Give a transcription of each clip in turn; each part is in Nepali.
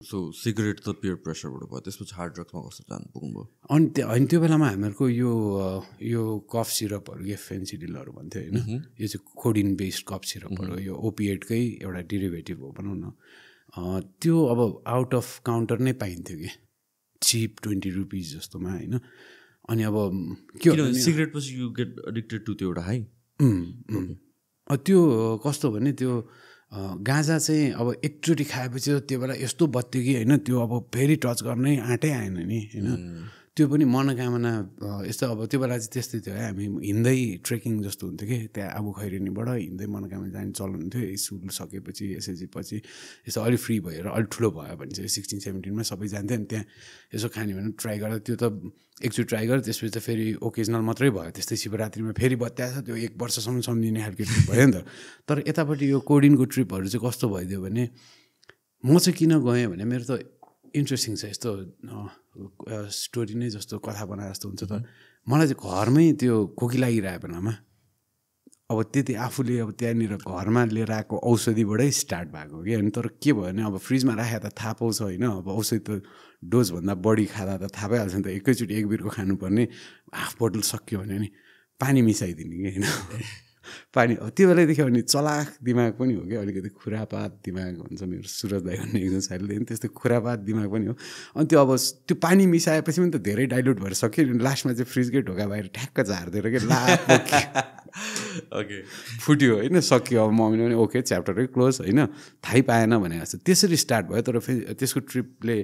सो सिगरेट त पियर प्रेसरबाट भयो त्यसपछि हार्ड ड्रग्समा कस्तो जानु पुग्नुभयो? अनि त्यो होइन त्यो बेलामा हामीहरूको यो यो कफ सिरपहरू यो फेन्सिडिलहरू भन्थ्यो होइन? यो चाहिँ कोडिन बेस्ड कफ सिरपहरू। यो ओपिएडकै एउटा डेरिभेटिभ हो भनौँ न। त्यो अब आउट अफ काउन्टर नै पाइन्थ्यो कि। चिप ट्वेन्टी रुपिज जस्तोमा होइन? अनि अब के सिगरेट पछि यु गेट एडिक्टेड टु त्यो एउटा हाई त्यो कस्तो भने त्यो गाँजा चाहिँ अब एकचोटि खाएपछि त त्यो बेला यस्तो बत्यो कि होइन त्यो अब फेरि टच गर्नै आँटै आएन नि होइन। त्यो पनि मनोकामना यस्तो अब त्यो बेला चाहिँ त्यस्तै थियो है हामी हिँड्दै ट्रेकिङ जस्तो हुन्थ्यो कि त्यहाँ आबु खैरेनीबाट हिँड्दै मनोकामना जाने चलन थियो स्कुल सकेपछि एसएसजी पछि यसो अलिक फ्री भएर अलिक ठुलो भयो भने चाहिँ सिक्सटिन सेभेन्टिनमा सबै जान्थ्यो अनि त्यहाँ यसो खाने भने ट्राई गर्दा त्यो त एकचोटि ट्राई गरेँ त्यसपछि त फेरि ओकेजनल मात्रै भयो त्यस्तै शिवरात्रिमा फेरि बत्याएछ त्यो एक वर्षसम्म सम्झिने खालको ट्रिप भयो नि त। तर यतापट्टि यो कोडिनको ट्रिपहरू चाहिँ कस्तो भइदियो भने म चाहिँ किन गएँ भने मेरो त इन्ट्रेस्टिङ छ यस्तो स्टोरी नै जस्तो कथा बनाए जस्तो हुन्छ तर मलाई चाहिँ घरमै त्यो खोकी लागिरहेको बेलामा अब त्यति आफूले अब त्यहाँनिर घरमा लिएर आएको औषधिबाटै स्टार्ट भएको कि। अनि तर के भयो भने अब फ्रिजमा राखेर त थाहा पाउँछ होइन अब औषधि त डोजभन्दा बढी खाँदा त थाहा पाइहाल्छ नि त। एकैचोटि एक बिरको खानुपर्ने हाफ बोतल सक्यो भने नि पानी मिसाइदिने कि होइन। पानी त्यो बेलादेखि अनि चलाक दिमाग पनि हो कि अलिकति खुरापात दिमाग हुन्छ मेरो सुरज दाई भन्ने एकजना साथीले। त्यस्तै खुरापात दिमाग पनि हो। अनि त्यो अब त्यो पानी मिसाएपछि पनि त धेरै डाइल्युट भएर सक्यो। नि लास्टमा चाहिँ फ्रिजकै ढोका बाहिर ठ्याक्क झारिदिएर कि? ला ओके फुट्यो होइन सकियो अब मम्मीले पनि ओके च्याप्टरै क्लोज होइन। थाहै पाएन भने जस्तो। त्यसरी स्टार्ट भयो। तर फेरि त्यसको ट्रिपले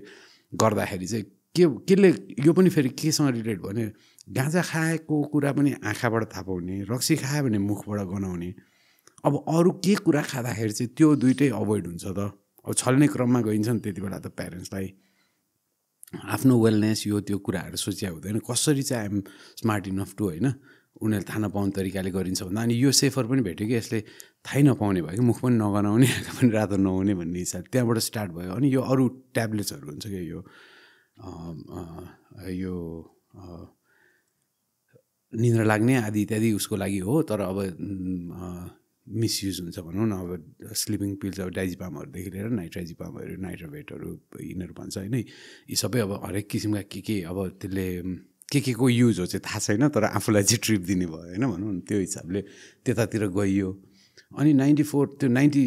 गर्दाखेरि चाहिँ के केले यो पनि फेरि केसँग रिलेट भयो भने गाँजा खाएको कुरा पनि आँखाबाट थाहा पाउने रक्सी खायो भने मुखबाट गनाउने। अब अरू के कुरा खाँदाखेरि चाहिँ त्यो दुइटै अभोइड हुन्छ त? अब छल्ने क्रममा गइन्छ नि त्यति बेला त प्यारेन्ट्सलाई आफ्नो वेलनेस यो त्यो कुराहरू सोचिया हुँदैन। कसरी चाहिँ आइएम स्मार्ट इनफ टु होइन? उनीहरूले थाहा नपाउने तरिकाले गरिन्छ भन्दा। अनि यो सेफर पनि भेट्यो कि यसले थाहै नपाउने भयो कि मुख पनि नगनाउने आँखा पनि रातो नहुने भन्ने हिसाब त्यहाँबाट स्टार्ट भयो। अनि यो अरू ट्याब्लेट्सहरू हुन्छ क्या यो यो अ, निन्द्रा लाग्ने आदि इत्यादि उसको लागि हो तर अब मिसयुज हुन्छ भनौँ न अब स्लिपिङ पिल्स अब डाइजिपामहरूदेखि लिएर नाइट्राइजिपामहरू नाइट्रोभेटहरू यिनीहरू भन्छ होइन। यी सबै अब हरेक किसिमका के के अब त्यसले के के को युज हो चाहिँ थाहा छैन तर आफूलाई चाहिँ ट्रिप दिने भयो होइन भनौँ त्यो हिसाबले त्यतातिर गइयो। अनि नाइन्टी फोर त्यो नाइन्टी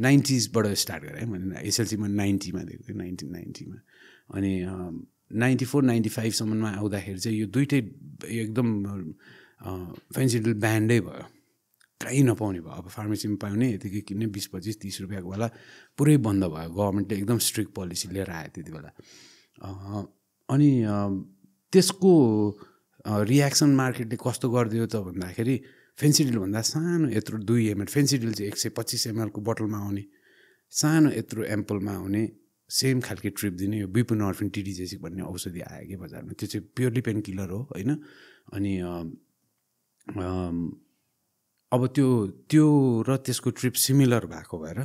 नाइन्टिजबाट स्टार्ट गरेँ मैले एसएलसीमा नाइन्टीमा दिएको नाइन्टिन नाइन्टीमा अनि नाइन्टी फोर नाइन्टी फाइभसम्ममा आउँदाखेरि चाहिँ यो दुइटै एकदम फेन्सिडल ब्यान्डै भयो। कहीँ नपाउने भयो। अब फार्मेसीमा पाउने यतिकै किन्ने बिस पच्चिस तिस रुपियाँको बेला पुरै बन्द भयो। गभर्मेन्टले एकदम स्ट्रिक्ट पोलिसी लिएर आयो त्यति बेला। अनि त्यसको रियाक्सन मार्केटले कस्तो गरिदियो त भन्दाखेरि फेन्सिडिल भन्दा सानो यत्रो दुई एमएल फेन्सिडिल चाहिँ एक सय पच्चिस एमएलको बोतलमा आउने। सानो यत्रो एम्पलमा आउने। सेम खालके ट्रिप दिने यो बिपुनर्फिन टिडिजेसिक भन्ने औषधि आयो कि बजारमा। त्यो चाहिँ प्योरली पेन किलर हो होइन? अनि अब त्यो त्यो र त्यसको ट्रिप सिमिलर भएको भएर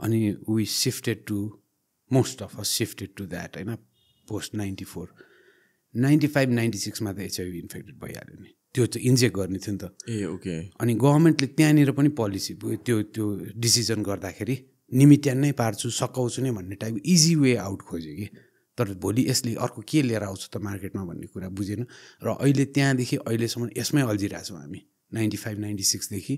अनि we shifted to most of us shifted to that होइन? Post ninety four. Ninety five ninety सिक्समा त एचआइभी इन्फेक्टेड भइहाल्यो नि। त्यो चाहिँ इन्जेक्ट गर्ने थियो नि त। Ah okay. अनि गभर्मेन्टले त्यहाँनिर पनि पोलिसी त्यो त्यो डिसिजन गर्दाखेरि निमिट्यान नै पार्छु सकाउँछु नै भन्ने टाइप इजी वे आउट खोज्यो कि। तर भोलि यसले अर्को के लिएर आउँछ त मार्केटमा भन्ने कुरा बुझेन। र अहिले त्यहाँदेखि अहिलेसम्म यसमै अल्झिरहेछौँ हामी नाइन्टी फाइभ नाइन्टी सिक्सदेखि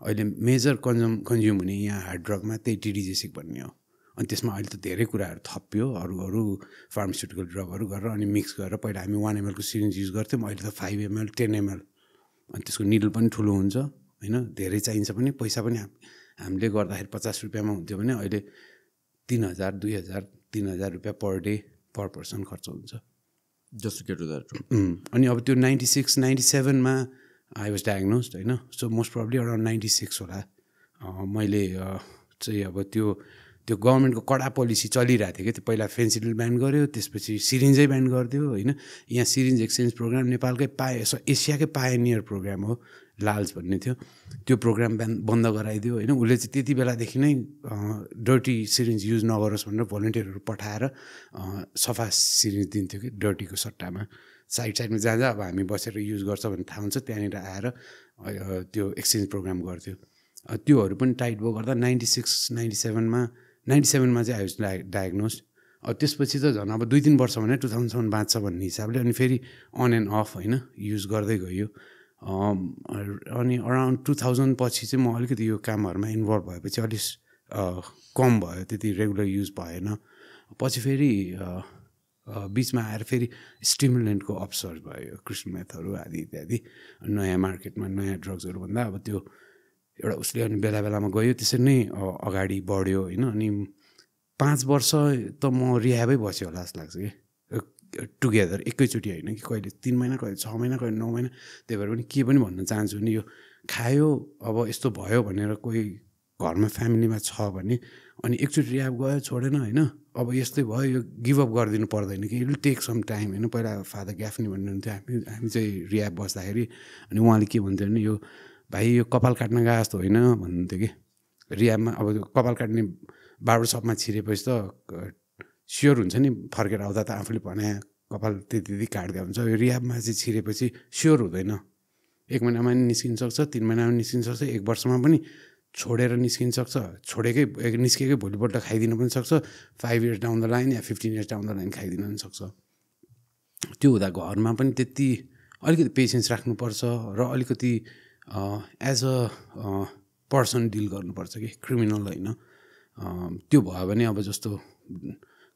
अहिले मेजर कन्ज्युम कन्ज्युम हुने यहाँ हार्ड ड्रगमा त्यही टिडिजेसिक भन्ने हो। अनि त्यसमा अहिले त धेरै कुराहरू थप्यो अरू अरू फार्मास्युटिकल ड्रगहरू गरेर अनि मिक्स गरेर पहिला हामी वान एमएलको सिरिन्ज युज गर्थ्यौँ अहिले त फाइभ एमएल टेन एमएल अनि त्यसको निडल पनि ठुलो हुन्छ होइन? धेरै चाहिन्छ पनि पैसा पनि हामीले गर्दाखेरि पचास रुपियाँमा हुन्थ्यो भने अहिले तिन हजार दुई हजार तिन हजार रुपियाँ पर डे पर पर्सन खर्च हुन्छ। जस्ट टु गेट द्याट अनि अब त्यो नाइन्टी सिक्स नाइन्टी सेभेनमा आई वाज डायग्नोस्ड होइन? So most probably around ninety six होला। मैले चाहिँ अब त्यो त्यो गभर्मेन्टको कडा पोलिसी चलिरहेको थियो कि त्यो पहिला फेन्सिडिल ब्यान गर्यो त्यसपछि सिरिन्जै ब्यान गरिदियो होइन? यहाँ सिरिन्ज एक्सचेन्ज प्रोग्राम नेपालकै पाए एसियाकै पायनियर प्रोग्राम हो। लाल्स भन्ने थियो। त्यो प्रोग्राम ब्यान बन्द गराइदियो होइन? उसले चाहिँ त्यति बेलादेखि नै डर्टी सिरिन्ज युज नगरोस् भनेर भोलिन्टियरहरू पठाएर सफा सिरिन्ज दिन्थ्यो कि डर्टीको सट्टामा। साइड साइडमा जहाँ जहाँ अब हामी बसेर युज गर्छ भन्ने थाहा हुन्छ त्यहाँनिर आएर त्यो एक्सचेन्ज प्रोग्राम गर्थ्यो। त्योहरू पनि टाइट भयो गर्दा नाइन्टी सिक्स नाइन्टी सेभेनमा नाइन्टी सेभेनमा चाहिँ वाज डाय अब त्यसपछि त झन् अब दुई तिन वर्ष भने टु थाउजन्डसम्म बाँच्छ भन्ने हिसाबले अनि फेरि अन एन्ड अफ होइन? युज गर्दै गयो। अनि अराउन्ड टु थाउजन्ड पछि चाहिँ म अलिकति यो कामहरूमा इन्भल्भ भएपछि अलिक कम भयो त्यति रेगुलर युज भएन। पछि फेरि बिचमा आएर फेरि स्टिमुलेन्टको अप्सर भयो क्रिस्टल मेथहरू आदि इत्यादि। नयाँ मार्केटमा नयाँ ड्रग्सहरू भन्दा अब त्यो एउटा उसले अनि बेला बेलामा गयो त्यसरी नै अगाडि बढ्यो होइन। अनि पाँच वर्ष त म रिहाबै बस्यो होला जस्तो लाग्छ कि। टुगेदर एकैचोटि होइन कि कहिले तिन महिना कहिले छ महिना कहिले नौ महिना त्यही भएर पनि के पनि भन्न चाहन्छु नि यो खायो अब यस्तो भयो भनेर कोही घरमा फ्यामिलीमा छ भने अनि एकचोटि रिहाब गयो छोडेन होइन अब यस्तै भयो यो गिभअप गरिदिनु पर्दैन कि इट टेक सम टाइम होइन। पहिला फादर ग्याफ्नी भन्नुहुन्थ्यो हामी हामी चाहिँ रिहाब बस्दाखेरि अनि उहाँले के भन्थ्यो भने यो भाइ यो कपाल काट्न गए जस्तो होइन भन्नुहुन्थ्यो कि। रिहाबमा अब कपाल काट्ने बार्बर सपमा छिरेपछि त स्योर हुन्छ नि फर्केर आउँदा त आफूले भने कपाल त्यति त्यति काट्दै हुन्छ। यो रिहाबमा चाहिँ छिरेपछि स्योर हुँदैन। एक महिनामा पनि निस्किन सक्छ तिन महिनामा निस्किन सक्छ एक वर्षमा पनि छोडेर निस्किन सक्छ छोडेकै निस्केकै भोलिपल्ट खाइदिनु पनि सक्छ। Five years down the line yeah fifteen years down the line खाइदिनु पनि सक्छ। त्यो हुँदा घरमा पनि त्यति अलिकति पेसेन्स राख्नुपर्छ र अलिकति एज अ पर्सन डिल गर्नुपर्छ कि क्रिमिनल होइन। त्यो भयो भने अब जस्तो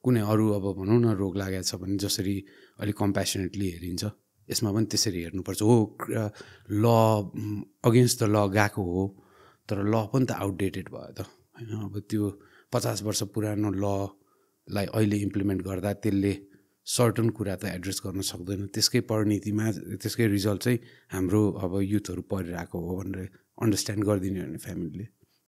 कुनै अरू अब भनौँ न रोग लागेको छ भने जसरी अलिक कम्पेसनेटली हेरिन्छ यसमा पनि त्यसरी हेर्नुपर्छ। हो ल अगेन्स्ट द ल गएको हो तर ल पनि त आउटडेटेड भयो त। होइन अब त्यो पचास वर्ष पुरानो ललाई अहिले इम्प्लिमेन्ट गर्दा त्यसले सर्टन कुरा त एड्रेस गर्न सक्दैन। त्यसकै परिणतिमा त्यसकै रिजल्ट चाहिँ हाम्रो अब युथहरू परिरहेको हो भनेर अन्डरस्ट्यान्ड गरिदिने भने फ्यामिलीले